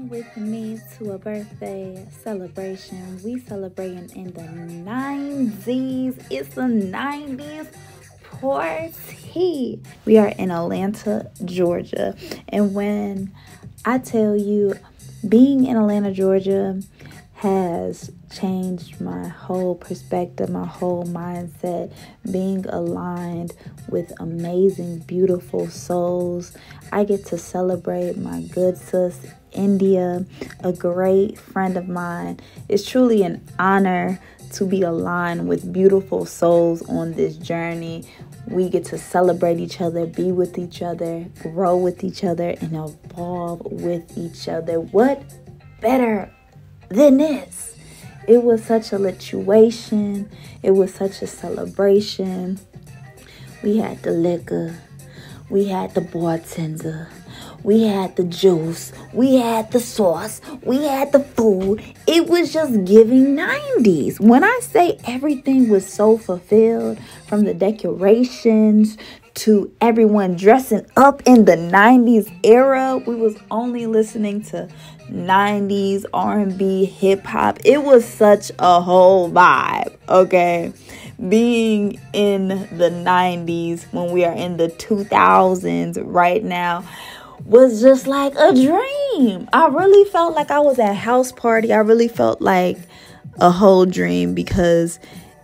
Come with me to a birthday celebration. We celebrating in the 90s. It's the 90s party. We are in Atlanta, Georgia. And when I tell you, being in Atlanta, Georgia has changed my whole perspective, my whole mindset, being aligned with amazing, beautiful souls. I get to celebrate my good sis, India, a great friend of mine. It's truly an honor to be aligned with beautiful souls on this journey. We get to celebrate each other, be with each other, grow with each other, and evolve with each other. What better than this. It was such a lituation. It was such a celebration. We had the liquor. We had the bartender. We had the juice. We had the sauce. We had the food. It was just giving 90s. When I say everything was so fulfilled, from the decorations to everyone dressing up in the 90s era, we was only listening to 90s R&B, hip hop. It was such a whole vibe, okay? Being in the 90s when we are in the 2000s right now was just like a dream. I really felt like I was at house party. I really felt like a whole dream because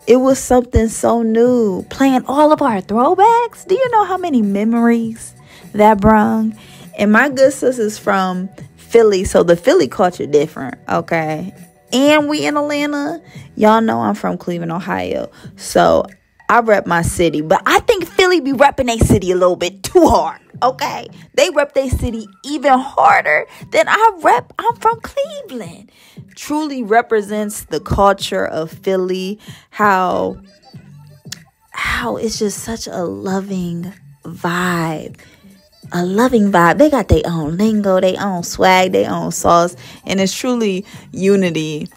it was something so new. Playing all of our throwbacks. Do you know how many memories that brung? And my good sis is from Philly, so the Philly culture different, okay? And we in Atlanta. Y'all know I'm from Cleveland, Ohio. So I rep my city, but I think Philly be repping their city a little bit too hard. Okay, they rep their city even harder than I rep. I'm from Cleveland. Truly represents the culture of Philly. How how it's just such a loving vibe. A loving vibe. They got their own lingo, their own swag, their own sauce, and it's truly unity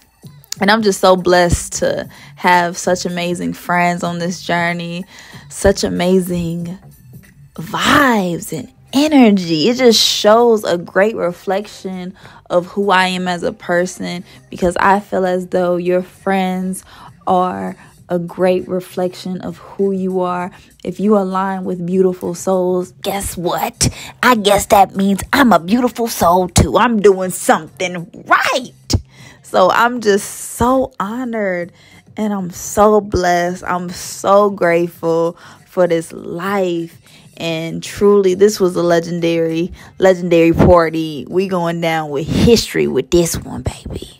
and I'm just so blessed to have such amazing friends on this journey, such amazing vibes and energy. It just shows a great reflection of who I am as a person because I feel as though your friends are a great reflection of who you are. If you align with beautiful souls, guess what? I guess that means I'm a beautiful soul too. I'm doing something right. So I'm just so honored and I'm so blessed. I'm so grateful for this life. And truly, this was a legendary, legendary party. We going down with history with this one, baby.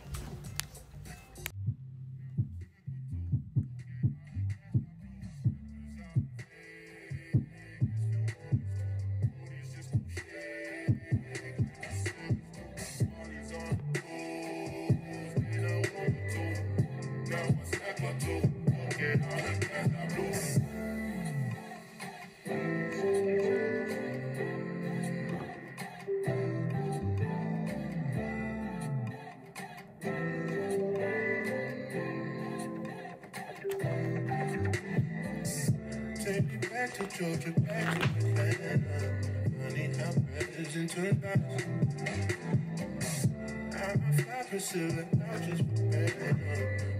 Georgia back to Atlanta. Honey, how precious into the night. I'm a fly Priscilla, not just better.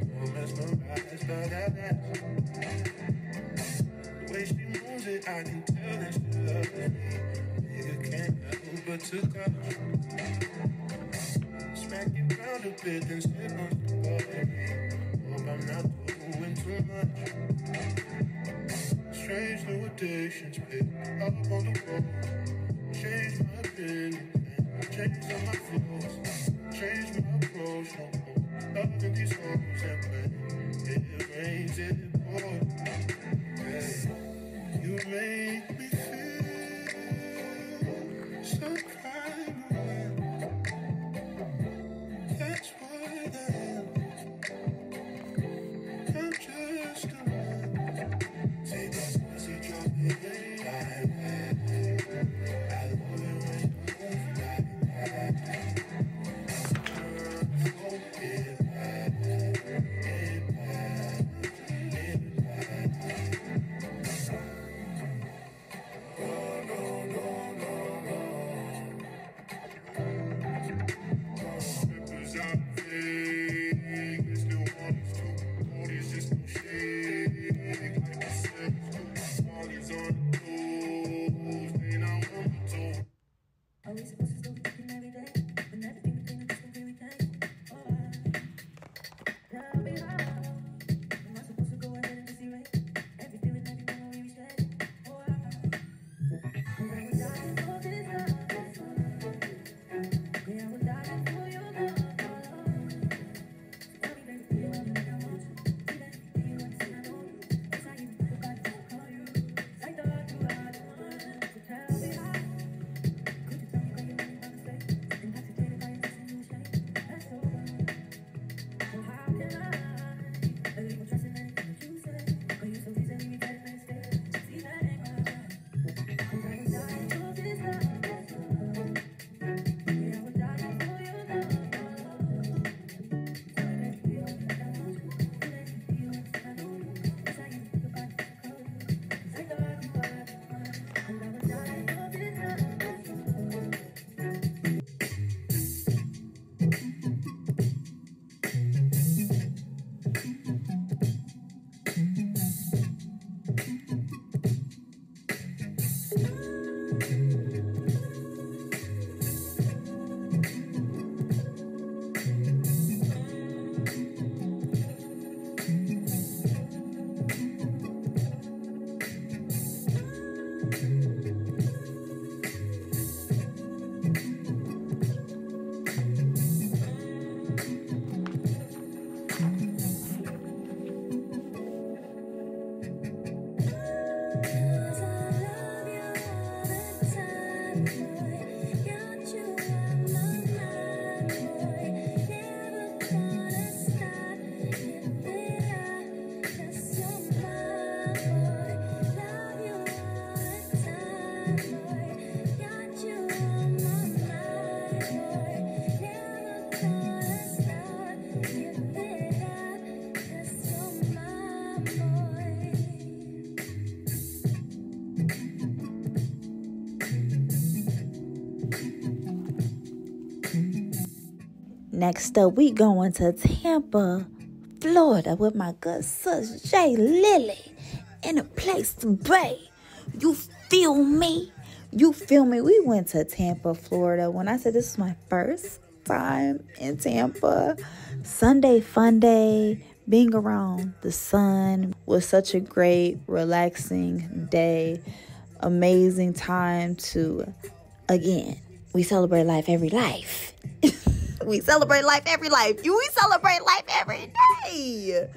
Don't mesmerize by that ass. The way she moves it, I can tell that she loves me. Nigga can't help but to come. Smack it round a bit, then sit on the body. Hope I'm not doing too much addictions pick up on the road. Change my opinion, change all my flows, change my approach. Up in these homes and when it rains, it you. Next up, we going to Tampa, Florida with my good sis Jay Lily in a place to be. You feel me? You feel me? We went to Tampa, Florida. When I said this is my first time in Tampa, Sunday fun day, being around the sun was such a great, relaxing day. Amazing time to, again, we celebrate life every life. we celebrate life every life. You we celebrate life every day.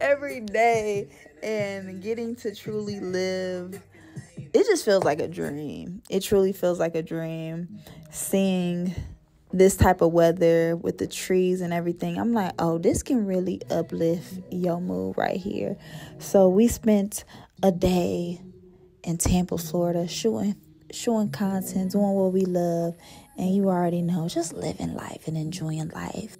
Every day. And getting to truly live it just feels like a dream. It truly feels like a dream. Seeing this type of weather with the trees and everything, I'm like, oh, this can really uplift your mood right here. So we spent a day in Tampa, Florida, shooting showing content, doing what we love, and you already know, just living life and enjoying life.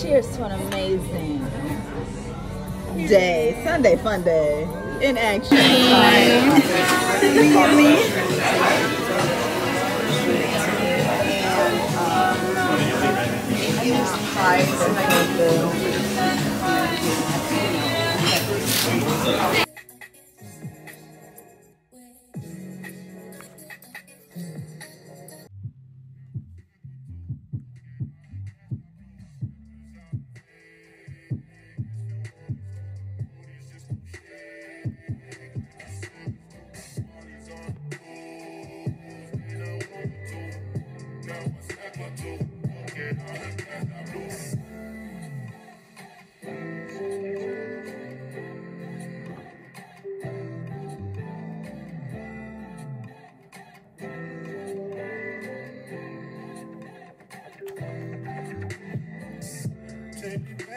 Cheers to an amazing day, Sunday fun day in action. Hi.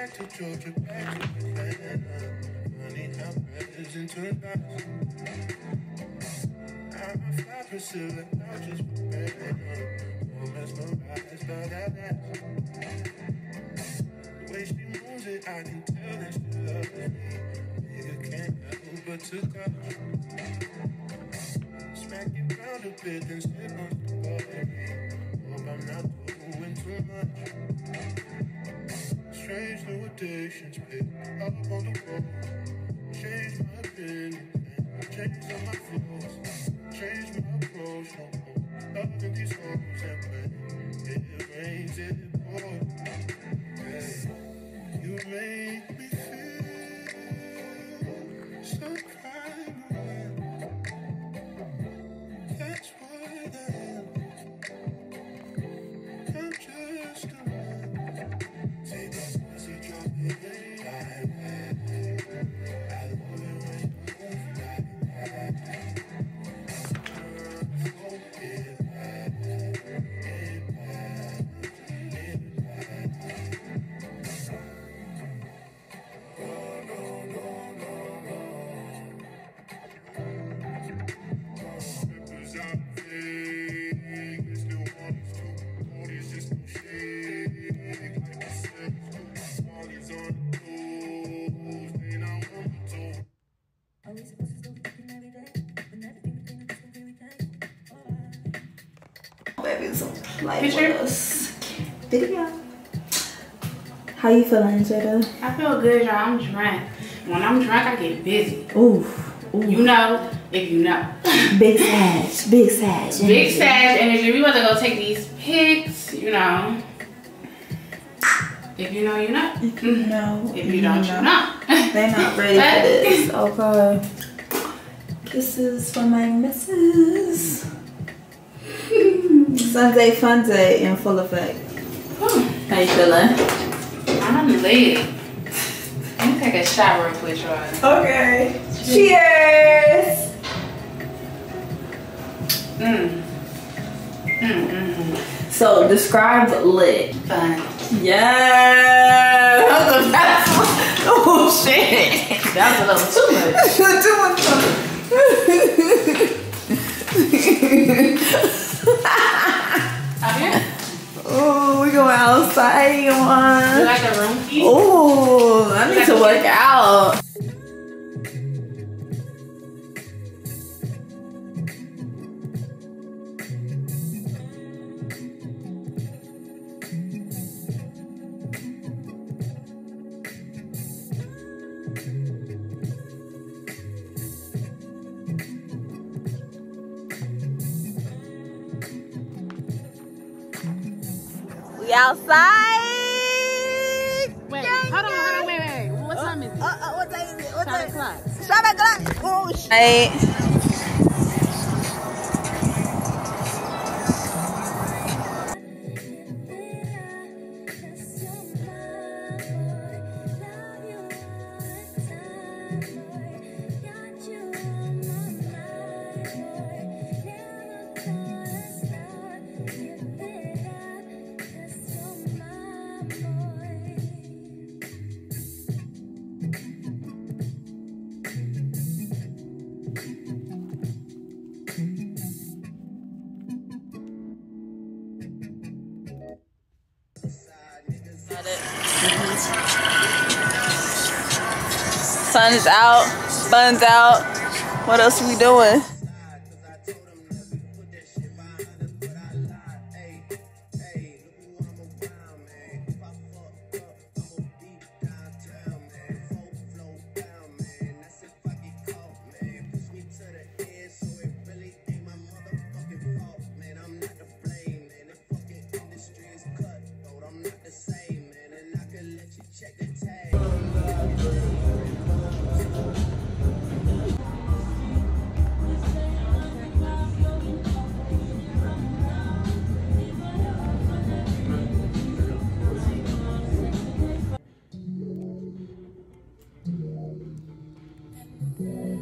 Georgia back to Atlanta. Money how present tonight. I'm a fly Priscilla, I'll just better. Don't mesmerize by that ass. The way she moves it, I can tell that she loves me. Nigga can't help but to touch. Smack it round a bit, then slip on the body. Hope I'm not doing too much strange new addictions pick up on the road. Change my opinion, change all my flows, Picture. Video. How you feeling, Jada? I feel good, y'all. I'm drunk. When I'm drunk, I get busy. Oof. Oof. You know, if you know. big sash. Big sash. Big sash energy. We want to go take these pics, you know. If you know, you know. If you mm-hmm. know. If you, you don't, know. you know. They're not ready for this. Okay. This is for my missus. Sunday fun day in full effect. How you feeling? I'm lit. Let me take a shot real quick, y'all. Okay. Cheers. Mm. Mm, mm, mm. So describe lit. Fun. Yeah. oh shit. That was a little too much. too Out here? Going outside. You want? You like a room key? Oh, I need to work out. Outside. Wait, hold on, hold on, wait, wait. What time is it? Uh, uh, what time is it? What time? o'clock. Seven o'clock. Oh, shit. Sun is out, fun's out. What else are we doing? Yeah.